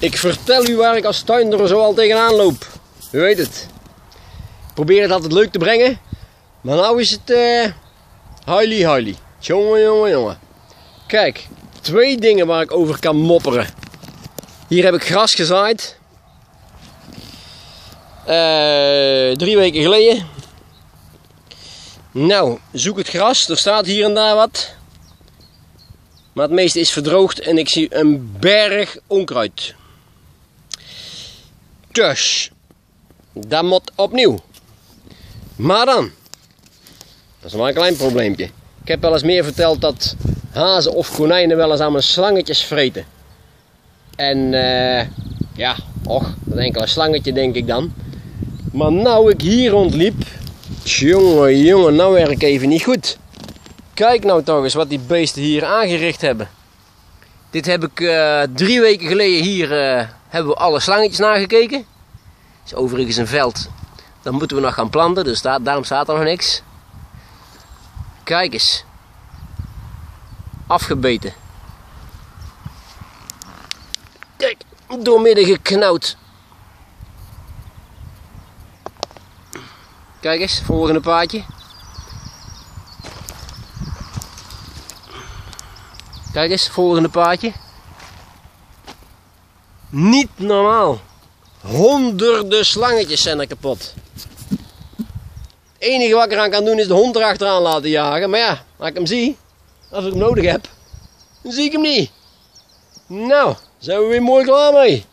Ik vertel u waar ik als tuinder zo al tegenaan loop. U weet het. Ik probeer het altijd leuk te brengen. Maar nou is het eh huilie huilie. Jongen, jongen, jongen. Kijk, twee dingen waar ik over kan mopperen. Hier heb ik gras gezaaid. Eh, drie weken geleden. Nou, zoek het gras. Er staat hier en daar wat. Maar het meeste is verdroogd en ik zie een berg onkruid. Dus, dat moet opnieuw. Maar dan, dat is maar een klein probleempje. Ik heb wel eens meer verteld dat hazen of konijnen wel eens aan mijn slangetjes vreten. En eh, ja, och, dat enkele slangetje denk ik dan. Maar nou ik hier rondliep, jongen, jongen, nou werk even niet goed. Kijk nou toch eens wat die beesten hier aangericht hebben. Dit heb ik eh, drie weken geleden hier, eh, hebben we alle slangetjes nagekeken. Het is overigens een veld. Dan moeten we nog gaan planten, dus daar, daarom staat er nog niks. Kijk eens. Afgebeten. Kijk, doormidden geknauwd. Kijk eens, volgende paadje. Kijk eens, volgende paadje. Niet normaal. Honderden slangetjes zijn er kapot. Het enige wat ik eraan kan doen is de hond erachteraan laten jagen. Maar ja, als ik hem zie, als ik hem nodig heb, dan zie ik hem niet. Nou, zijn we weer mooi klaar mee.